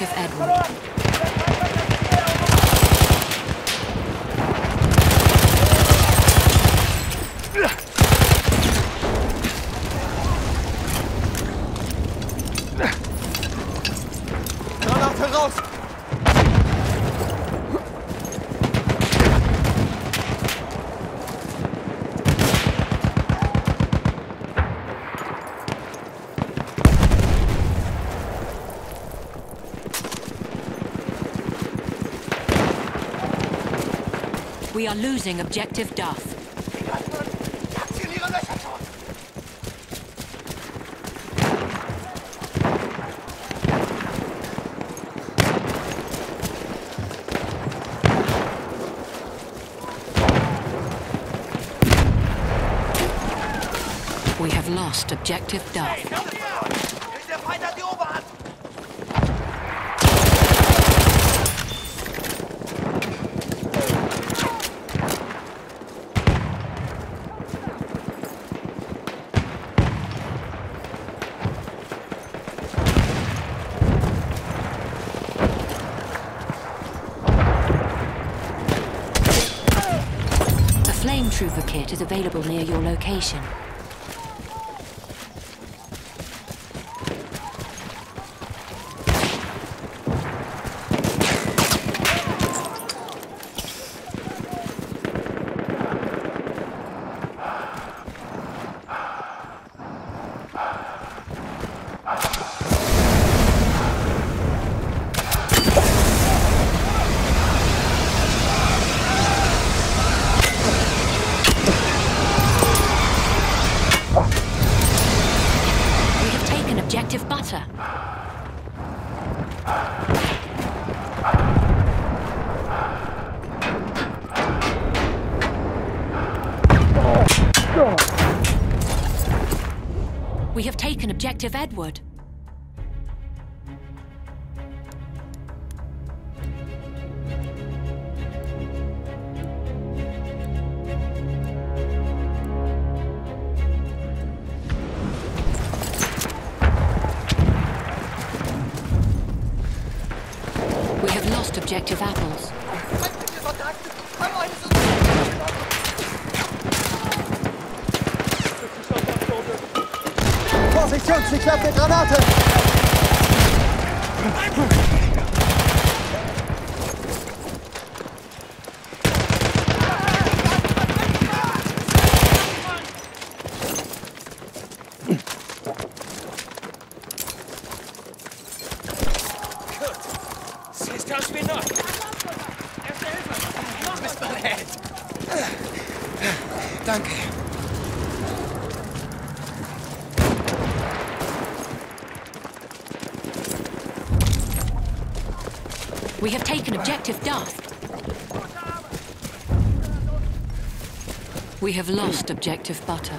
Objective Edward. Granate raus! We are losing Objective Duff. We have lost Objective Duff. Trooper kit is available near your location. We have taken Objective Butter. We have taken Objective Edward. We have lost Objective Apples. Jungs, ich werfe eine Granate! Sie We have taken Objective Duff. We have lost Objective Butter.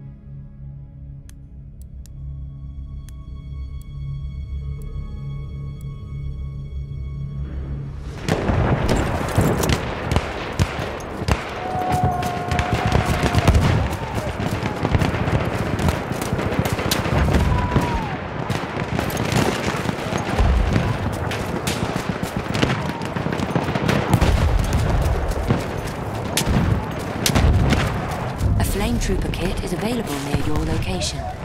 Your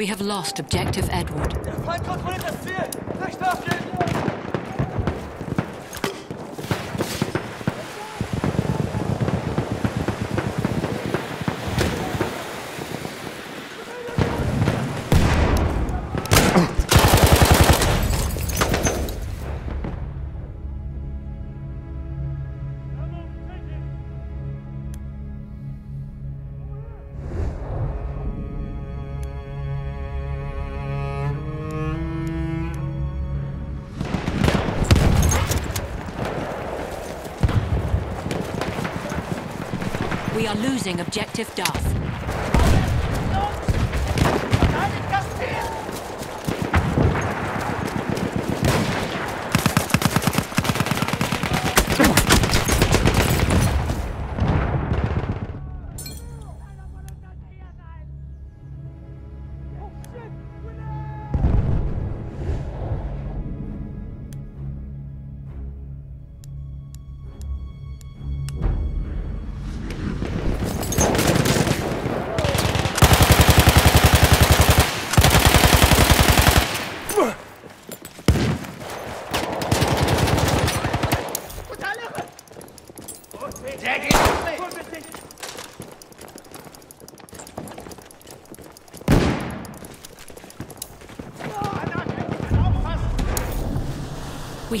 We have lost objective Edward. Der Feind kontrolliert das Ziel! We are losing objective Duff.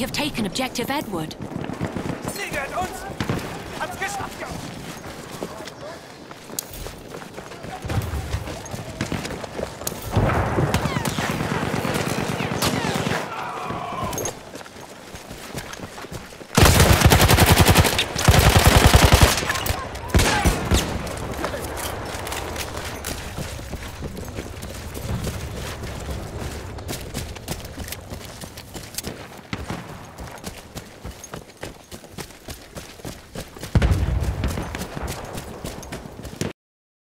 We have taken objective Edward. Uns! Hat's geschafft,